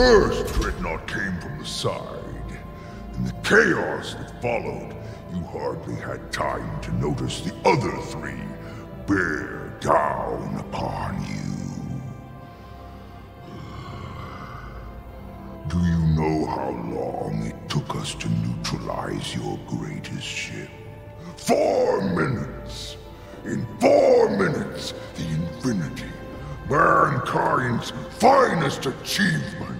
first dreadnought came from the side. In the chaos that followed, you hardly had time to notice the other three bear down upon you. Do you know how long it took us to neutralize your greatest ship? Four minutes! In four minutes, the Infinity, mankind's finest achievement,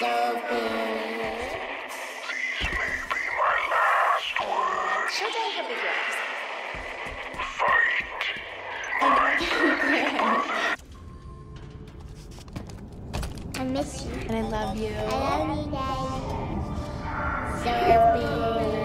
I have the drugs? Fight. I miss you. And I love you. I love you, Daddy. So big.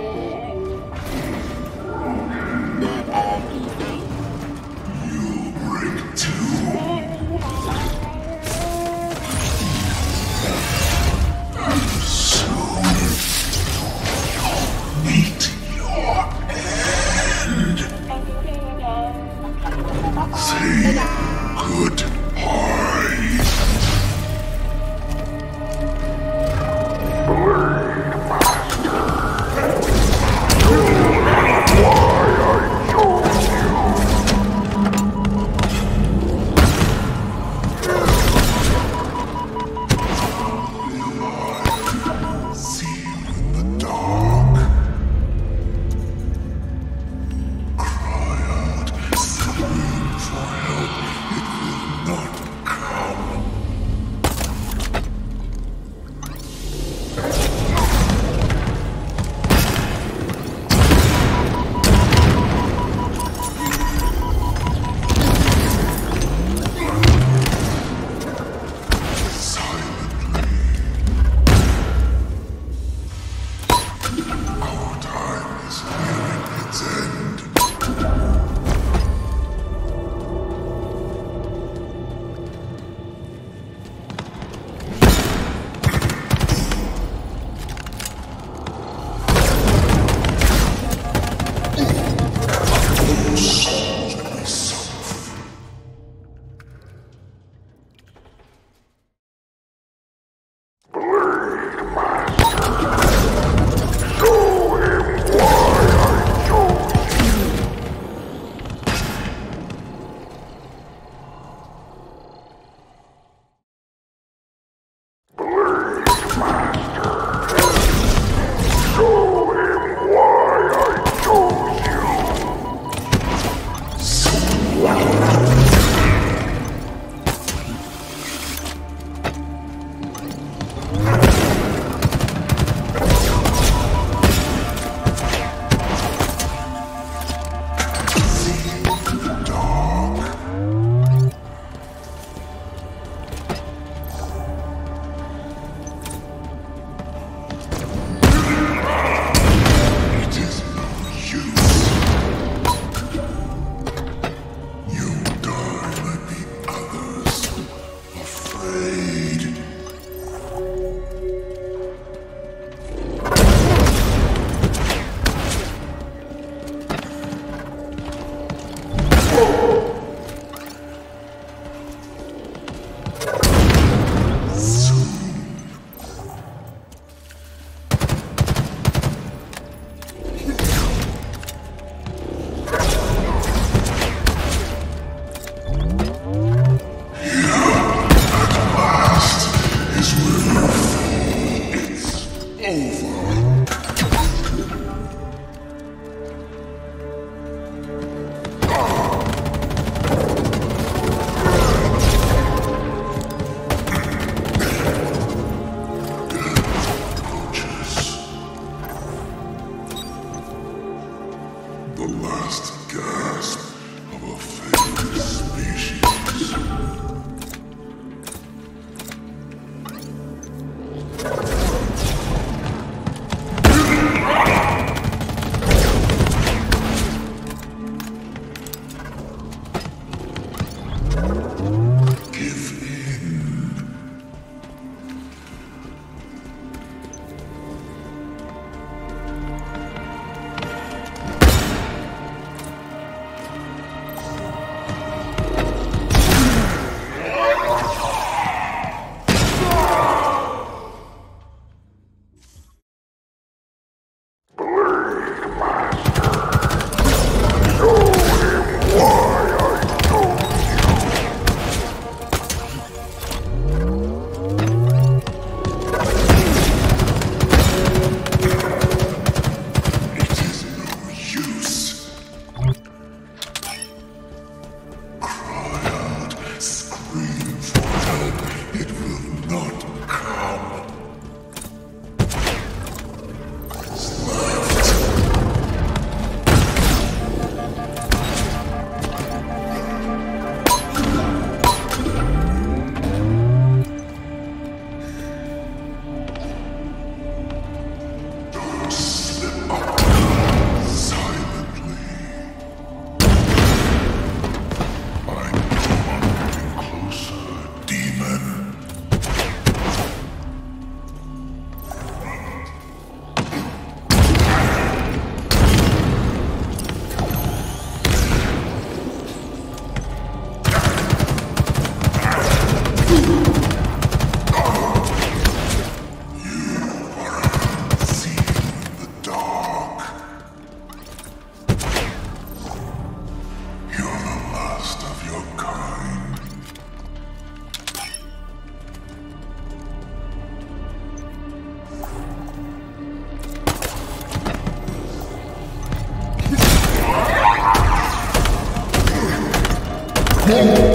Hey.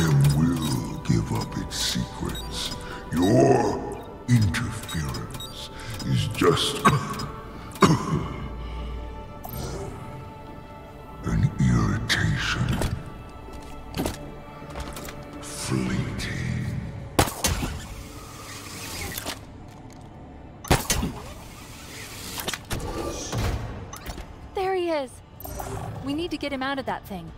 Lamb will give up its secrets. Your interference is just an irritation. Fleeting. There he is. We need to get him out of that thing.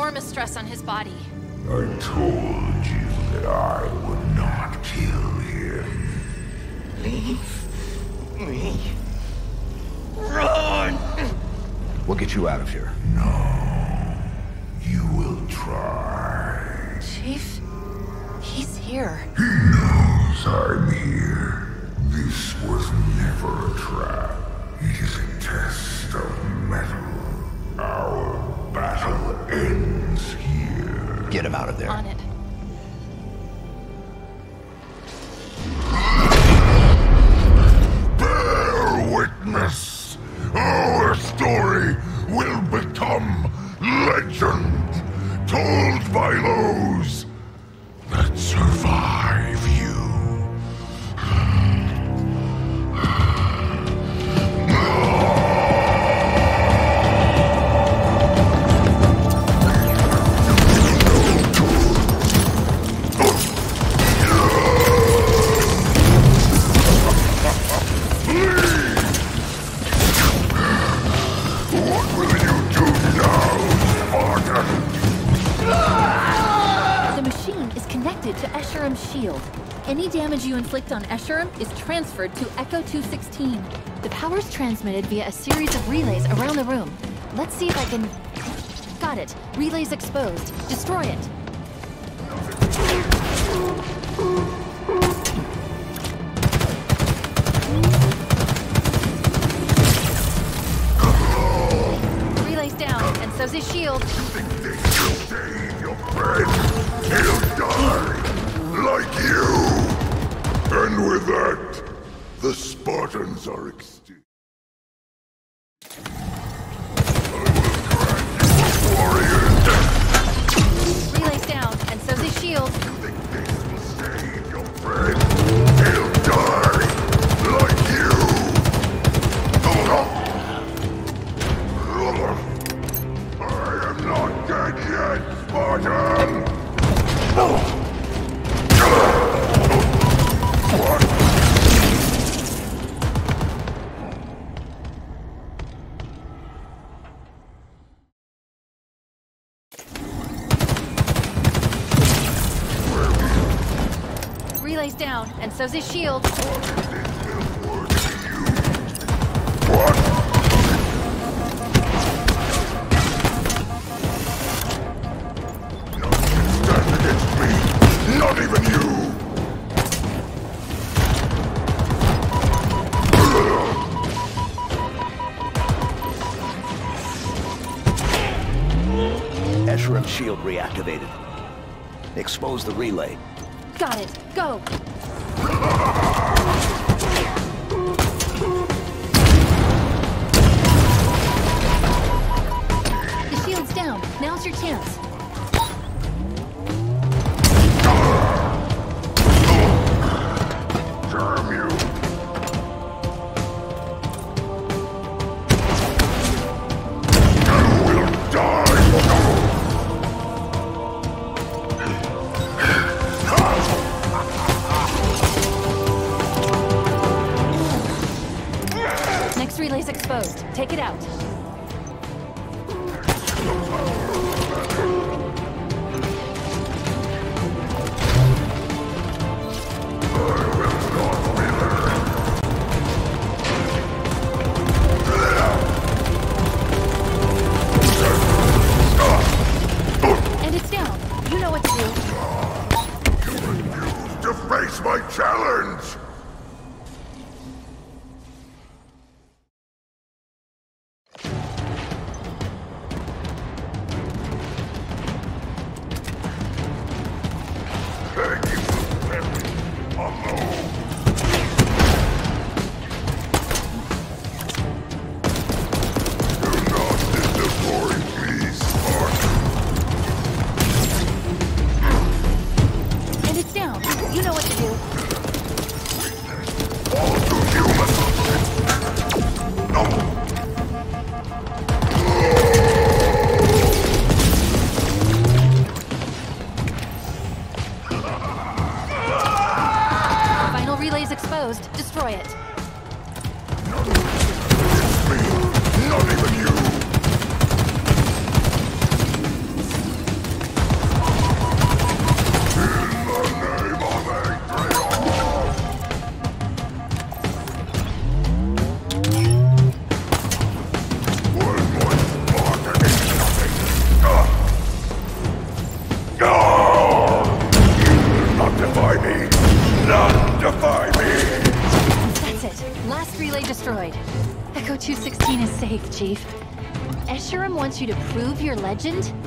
Enormous stress on his body. I told you that I would not kill him. Leave me. Run! We'll get you out of here. No. You will try. Chief? He's here. He knows I'm here. This was never a trap. It is a test of mettle. Our battle ends here. Get him out of there. On it. Bear witness. Our story will become legend, shield. Any damage you inflict on Escharum is transferred to Echo 216. The power's transmitted via a series of relays around the room. Let's see if I can... Got it. Relay's exposed. Destroy it. Relay's down, and so's his shield. They save your friend. He'll die like you. And with that, the Spartans are extinct. Relay's down, and so's his shield. So's his shield. What? Nothing can stand against me. Not even you. Escharum's shield reactivated. Expose the relay. Got it. Go. Now's your chance. Legend.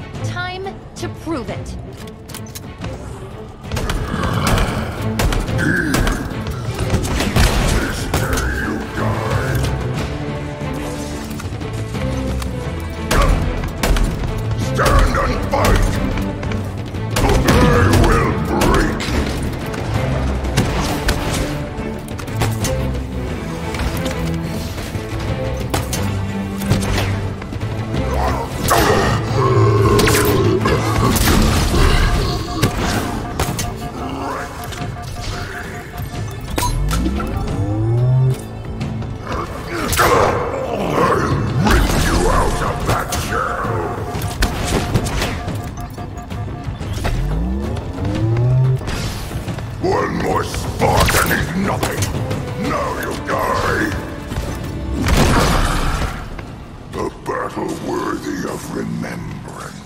Worthy of remembrance.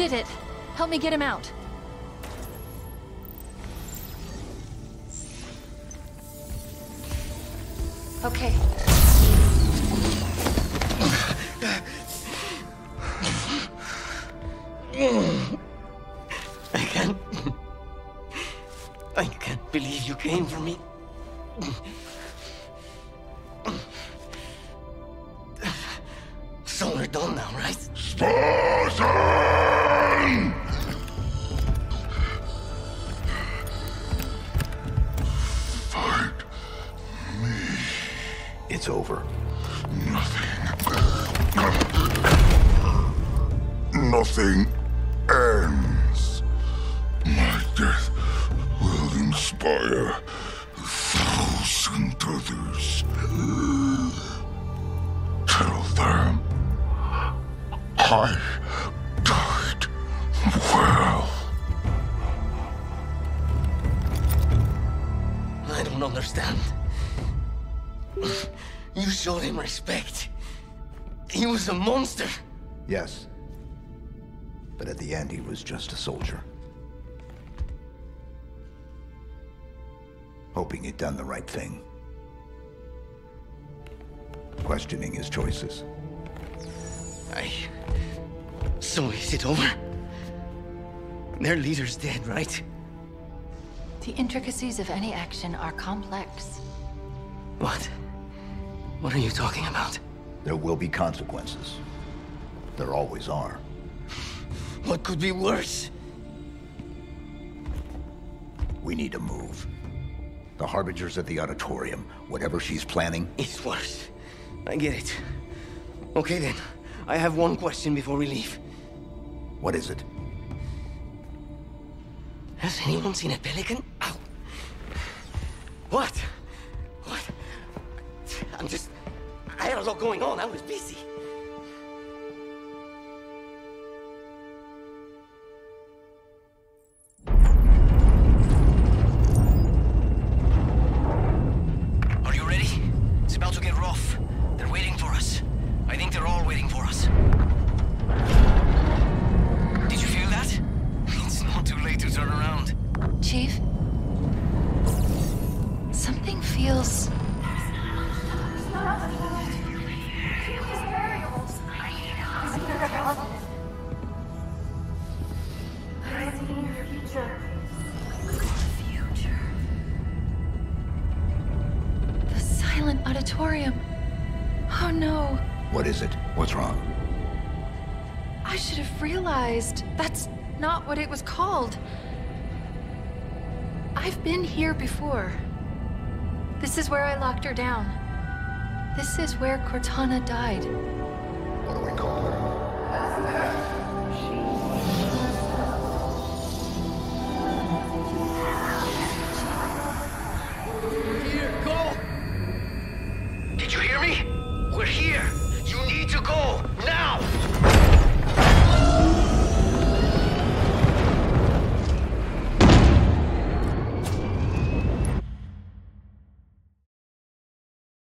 Did it. Help me get him out. Okay. I can't. I can't believe you came for me. Understand. You showed him respect. He was a monster. Yes. But at the end, he was just a soldier. Hoping he'd done the right thing. Questioning his choices. I. So is it over? Their leader's dead, right? The intricacies of any action are complex. What? What are you talking about? There will be consequences. There always are. What could be worse? We need to move. The Harbinger's at the auditorium. Whatever she's planning, It's worse. I get it. Okay then. I have one question before we leave. what is it? Has anyone seen a pelican? What? What? I'm just. I had a lot going on. I was busy. Auditorium. Oh no. What is it? What's wrong? I should have realized. That's not what it was called. I've been here before. This is where I locked her down. This is where Cortana died.